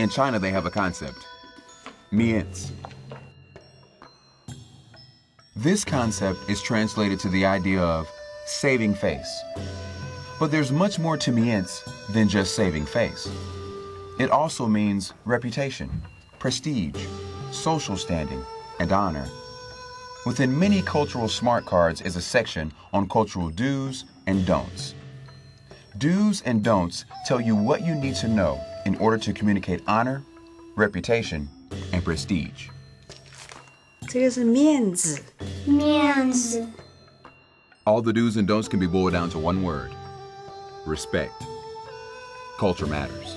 In China, they have a concept, mianzi. This concept is translated to the idea of saving face. But there's much more to mianzi than just saving face. It also means reputation, prestige, social standing, and honor. Within many cultural smart cards is a section on cultural do's and don'ts. Do's and don'ts tell you what you need to know in order to communicate honor, reputation, and prestige. 这个是面子，面子， All the do's and don'ts can be boiled down to one word respect. Culture matters.